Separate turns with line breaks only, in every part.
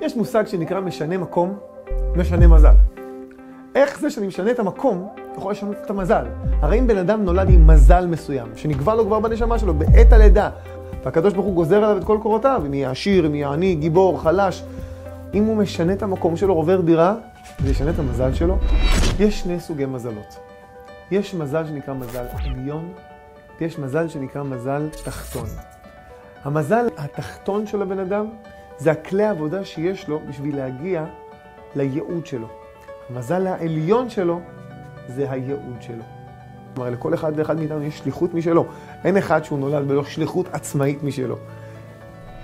יש מושג שנקרא משנה מקום, משנה מזל. איך זה שאני משנה את המקום יכול לשנות את המזל? הרי אם בן אדם נולד עם מזל מסוים, שנקבע לו כבר בנשמה שלו, בעת הלידה, והקדוש ברוך הוא גוזר עליו את כל קורותיו, אם יהיה עשיר, אם יהיה עני, גיבור, חלש, אם הוא משנה את המקום שלו, עובר דירה, זה ישנה את המזל שלו. יש שני סוגי מזלות. יש מזל שנקרא מזל עליון, ויש מזל שנקרא מזל תחתון. המזל התחתון של הבן אדם זה הכלי העבודה שיש לו בשביל להגיע לייעוד שלו. המזל העליון שלו זה הייעוד שלו. כלומר, לכל אחד ואחד מאיתנו יש שליחות משלו. אין אחד שהוא נולד בלא שליחות עצמאית משלו.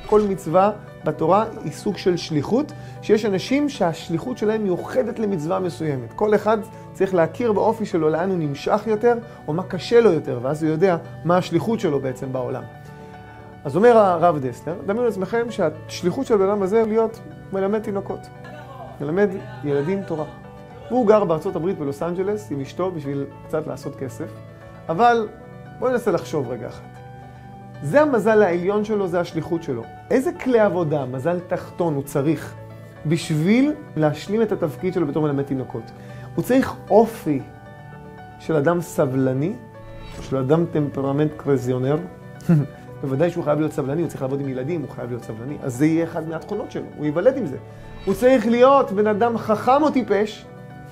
כל מצווה בתורה היא סוג של שליחות, שיש אנשים שהשליחות שלהם מיוחדת למצווה מסוימת. כל אחד צריך להכיר באופי שלו לאן הוא נמשך יותר, או מה קשה לו יותר, ואז הוא יודע מה השליחות שלו בעצם בעולם. אז אומר הרב דסלר, דמיינו לעצמכם שהשליחות של הבן הזה להיות מלמד תינוקות, מלמד ילדים תורה. והוא גר בארצות הברית בלוס אנג'לס עם אשתו בשביל קצת לעשות כסף, אבל בואו ננסה לחשוב רגע אחד. זה המזל העליון שלו, זה השליחות שלו. איזה כלי עבודה, מזל תחתון, הוא צריך בשביל להשלים את התפקיד שלו בתור מלמד תינוקות? הוא צריך אופי של אדם סבלני, של אדם טמפרמנט קרזיונר. בוודאי שהוא חייב להיות סבלני, הוא צריך לעבוד עם ילדים, הוא חייב להיות סבלני, אז זה יהיה אחד מהתכונות שלו, הוא ייוולד עם זה. הוא צריך להיות בן אדם חכם או טיפש,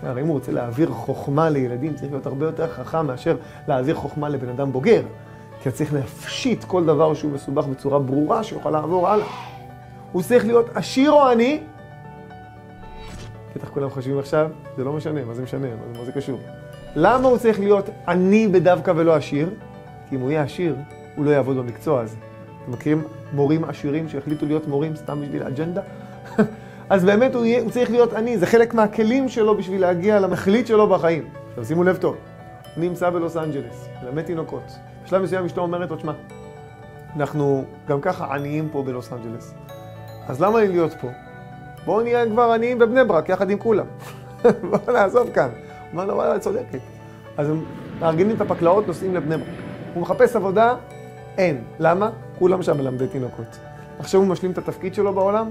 הרי אם הוא רוצה להעביר חוכמה לילדים, צריך להיות הרבה יותר חכם מאשר להעביר חוכמה לבן אדם בוגר. כי צריך להפשיט כל דבר שהוא מסובך בצורה ברורה, שיוכל לעבור הלאה. הוא צריך להיות עשיר או עני. בטח כולם חושבים עכשיו, זה לא משנה, מה זה משנה, מה זה קשור? למה הוא צריך להיות עני בדווקא ולא עשיר? כי אם הוא יהיה עשיר, הוא לא יעבוד במקצוע הזה. אתם מכירים מורים עשירים שהחליטו להיות מורים סתם בשביל אג'נדה? אז באמת הוא, יהיה, הוא צריך להיות עני, זה חלק מהכלים שלו בשביל להגיע למחליט שלו בחיים. עכשיו שימו לב טוב, הוא נמצא בלוס אנג'לס, מלמד תינוקות. בשלב מסוים אשתו אומרת לו, שמע, אנחנו גם ככה עניים פה בלוס אנג'לס, אז למה לי להיות פה? בואו נהיה כבר עניים בבני ברק, יחד עם כולם. בואו נעזוב כאן. הוא אומר לו, וואלה, צודקת. אז הם מארגנים את הפקלאות, נוסעים לבני ברק. הוא מחפש עבודה, אין. למה? כולם שם מלמדי תינוקות. עכשיו הוא משלים את התפקיד שלו בעולם?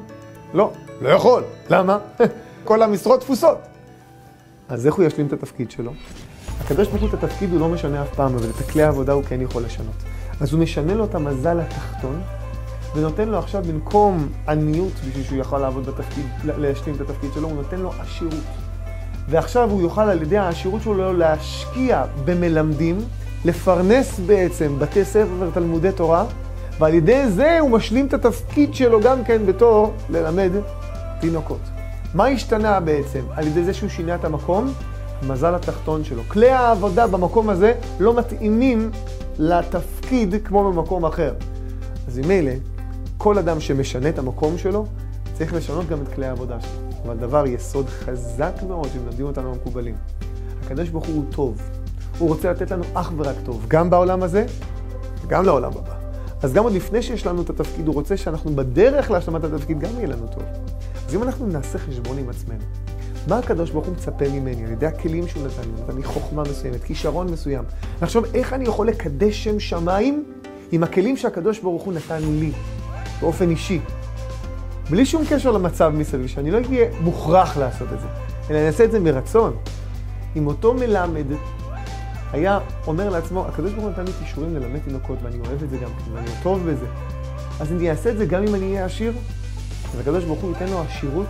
לא, לא יכול. למה? כל המשרות תפוסות. אז איך הוא ישלים את התפקיד שלו? הקדוש ברוך הוא את התפקיד הוא לא משנה אף פעם, אבל את הכלי העבודה הוא כן יכול לשנות. אז הוא משנה לו את המזל התחתון, ונותן לו עכשיו במקום עניות בשביל שהוא יוכל לעבוד בתפקיד, להשלים את התפקיד שלו, הוא נותן לו עשירות. ועכשיו הוא יוכל על ידי העשירות שלו להשקיע במלמדים, לפרנס בעצם בתי ספר ותלמודי תורה, ועל ידי זה הוא משלים את התפקיד שלו גם כן בתור ללמד תינוקות. מה השתנה בעצם? על ידי זה שהוא שינה את המקום? המזל התחתון שלו. כלי העבודה במקום הזה לא מתאימים לתפקיד כמו במקום אחר. אז עם אלה, כל אדם שמשנה את המקום שלו, צריך לשנות גם את כלי העבודה שלו. אבל דבר יסוד חזק מאוד שמלמדים אותנו המקובלים. הקדוש ברוך הוא טוב. הוא רוצה לתת לנו אך ורק טוב, גם בעולם הזה וגם לעולם הבא. אז גם עוד לפני שיש לנו את התפקיד, הוא רוצה שאנחנו בדרך להשלמת התפקיד גם יהיה לנו טוב. אז אם אנחנו נעשה חשבון עם עצמנו, מה הקדוש ברוך הוא מצפה ממני על ידי הכלים שהוא נתן לי, נתן לי חוכמה מסוימת, כישרון מסוים. לחשוב איך אני יכול לקדש שם שמיים עם הכלים שהקדוש ברוך הוא נתן לי, באופן אישי. בלי שום קשר למצב מסביב, שאני לא אהיה מוכרח לעשות את זה, אלא אני אעשה את זה מרצון. אם אותו מלמד היה אומר לעצמו, הקדוש ברוך הוא נתן לי כישורים ללמד תינוקות, ואני אוהב את זה גם, ואני טוב בזה. אז אני אעשה את זה גם אם אני אהיה עשיר, אז הקדוש ברוך הוא ייתן לו עשירות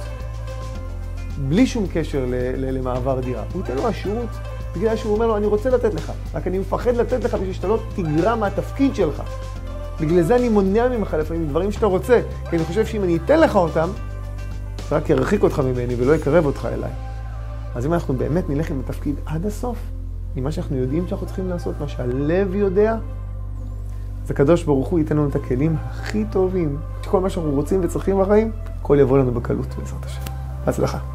בלי שום קשר למעבר דירה. הוא ייתן לו עשירות בגלל שהוא אומר לו, אני רוצה לתת לך, רק אני מפחד לתת לך בשביל שאתה לא תגרע מהתפקיד שלך. בגלל זה אני מונע ממך לפעמים דברים שאתה רוצה, כי אני חושב שאם אני אתן לך אותם, זה רק ירחיק אותך ממני ולא יקרב אותך אליי. אז אם אנחנו באמת נלך עם התפקיד עד הסוף, עם מה שאנחנו יודעים שאנחנו צריכים לעשות, מה שהלב יודע, אז הקדוש ברוך הוא ייתן לנו את הכלים הכי טובים, שכל מה שאנחנו רוצים וצריכים בחיים, הכל יבוא לנו בקלות בעזרת השם. בהצלחה.